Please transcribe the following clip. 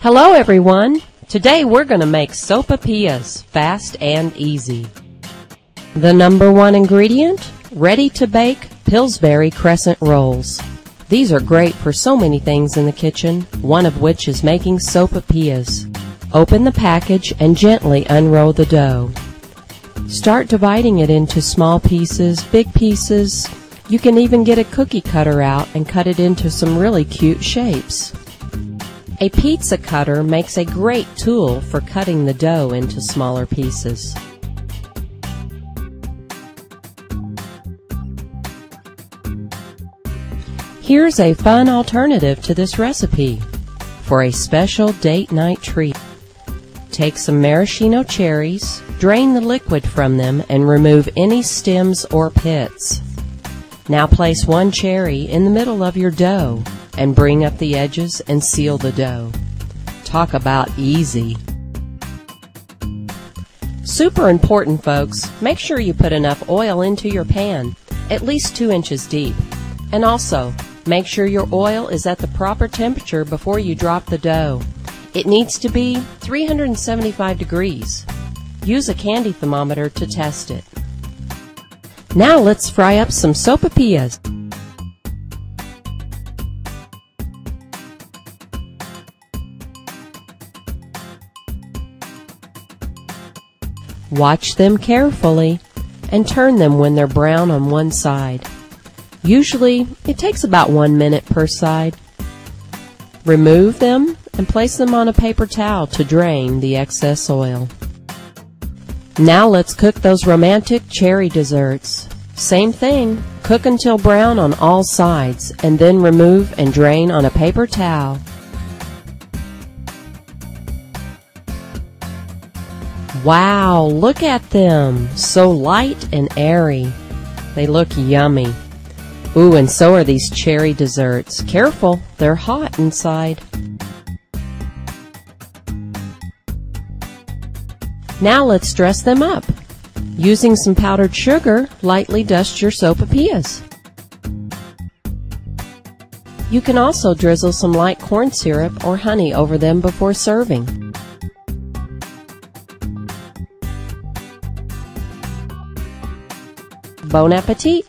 Hello everyone! Today we're going to make sopapillas fast and easy. The number one ingredient, ready to bake Pillsbury crescent rolls. These are great for so many things in the kitchen, one of which is making sopapillas. Open the package and gently unroll the dough. Start dividing it into small pieces, big pieces. You can even get a cookie cutter out and cut it into some really cute shapes. A pizza cutter makes a great tool for cutting the dough into smaller pieces. Here's a fun alternative to this recipe for a special date night treat. Take some maraschino cherries, drain the liquid from them, and remove any stems or pits. Now place one cherry in the middle of your dough and bring up the edges and seal the dough. Talk about easy. Super important, folks. Make sure you put enough oil into your pan, at least two inches deep. And also, make sure your oil is at the proper temperature before you drop the dough. It needs to be 375 degrees. Use a candy thermometer to test it. Now let's fry up some sopapillas. Watch them carefully and turn them when they're brown on one side. Usually, it takes about one minute per side. Remove them and place them on a paper towel to drain the excess oil. Now let's cook those romantic cherry desserts. Same thing, cook until brown on all sides and then remove and drain on a paper towel. Wow, look at them. So light and airy. They look yummy. Ooh, and so are these cherry desserts. Careful, they're hot inside. Now let's dress them up. Using some powdered sugar, lightly dust your sopapillas. You can also drizzle some light corn syrup or honey over them before serving. Bon appetit!